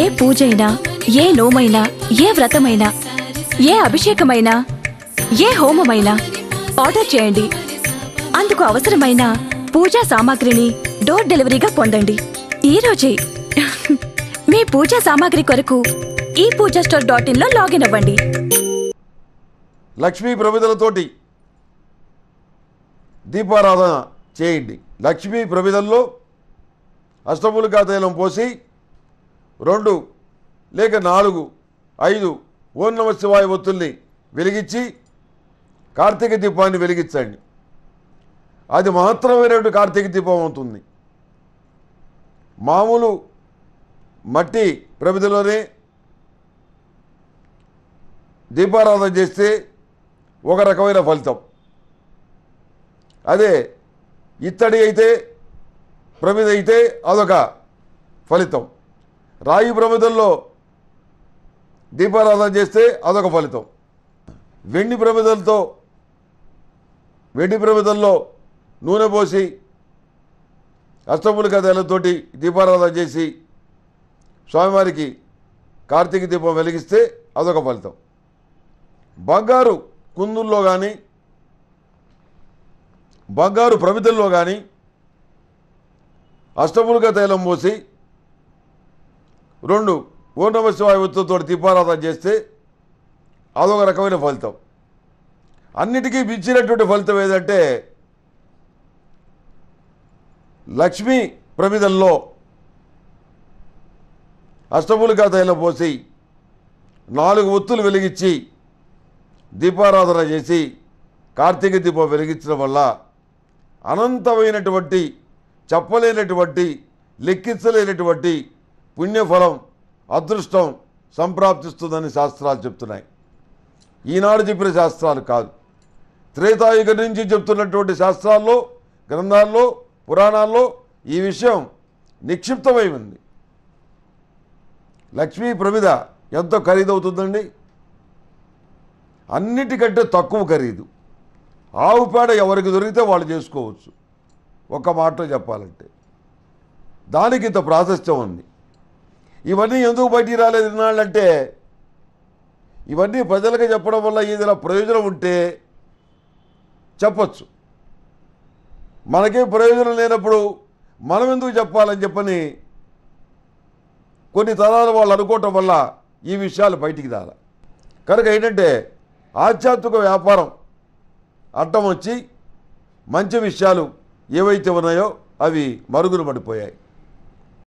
ఏ పూజైనా ఏ నోమైనా ఏ వ్రతమైనా ఏ అభిషేకమైనా ఏ హోమమైనా ఆర్డర్ చేయండి. అందుకు అవసరమైన పూజా సామాగ్రిని డోర్ డెలివరీగా పొందండి. ఈ రోజే మీ పూజా సామాగ్రి కొరకు ఈ పూజా స్టోర్ డాట్ ఇన్లో లాగిన్ అవ్వండి. లక్ష్మీ ప్రమిదలతోటి దీపారాధన చేయండి. లక్ష్మీ ప్రమిదల్లో అష్టములు కాతేలం పోసి రెండు లేక నాలుగు ఐదు ఓం నమ శివాయ ఒత్తుల్ని వెలిగించి కార్తీక దీపాన్ని వెలిగించండి. అది మహత్తరమైనటువంటి కార్తీక దీపం అవుతుంది. మామూలు మట్టి ప్రమిదలోనే దీపారాధన చేస్తే ఒక రకమైన ఫలితం. అదే ఇత్తడి అయితే ప్రమిద అయితే అదొక ఫలితం. రాయి ప్రమిదల్లో దీపారాధన చేస్తే అదొక ఫలితం. వెండి ప్రమిదలతో వెండి ప్రమిదల్లో నూనె పోసి అష్టములిక తేలతోటి దీపారాధన చేసి స్వామివారికి కార్తీక దీపం వెలిగిస్తే అదొక ఫలితం. బంగారు కుందుల్లో కానీ బంగారు ప్రమిదల్లో కానీ అష్టములుగా తైలం పోసి రెండు ఓం నమ శివాయ దీపారాధన చేస్తే అదొక రకమైన ఫలితం. అన్నిటికీ మించినటువంటి ఫలితం ఏదంటే లక్ష్మీ ప్రమిదల్లో అష్టములుగా తైలం పోసి నాలుగు ఒత్తులు వెలిగించి దీపారాధన చేసి కార్తీక దీపం వెలిగించడం వల్ల అనంతమైనటువంటి చెప్పలేనటువంటి లెక్కించలేనటువంటి పుణ్యఫలం అదృష్టం సంప్రాప్తిస్తుందని శాస్త్రాలు చెప్తున్నాయి. ఈనాడు చెప్పిన శాస్త్రాలు కాదు. త్రేతాయుగం నుంచి చెప్తున్నటువంటి శాస్త్రాల్లో గ్రంథాల్లో పురాణాల్లో ఈ విషయం నిక్షిప్తమై ఉంది. లక్ష్మీ ప్రమిద ఎంతో ఖరీదవుతుందండి? అన్నిటికంటే తక్కువ ఖరీదు. ఆవు పేడ ఎవరికి దొరికితే వాళ్ళు చేసుకోవచ్చు. ఒక మాట చెప్పాలంటే దానికి ఇంత ప్రాశస్త్యం ఉంది. ఇవన్నీ ఎందుకు బయటికి రాలేదు ఇన్నాళ్ళంటే? ఇవన్నీ ప్రజలకు చెప్పడం వల్ల ఏదైనా ప్రయోజనం ఉంటే చెప్పచ్చు. మనకేం ప్రయోజనం లేనప్పుడు మనం ఎందుకు చెప్పాలని చెప్పని కొన్ని తరాల వాళ్ళు అనుకోవటం వల్ల ఈ విషయాలు బయటికి రాల. కనుక ఏంటంటే ఆధ్యాత్మిక వ్యాపారం అడ్డం వచ్చి మంచి విషయాలు ఏవైతే ఉన్నాయో అవి మరుగున పడిపోయాయి.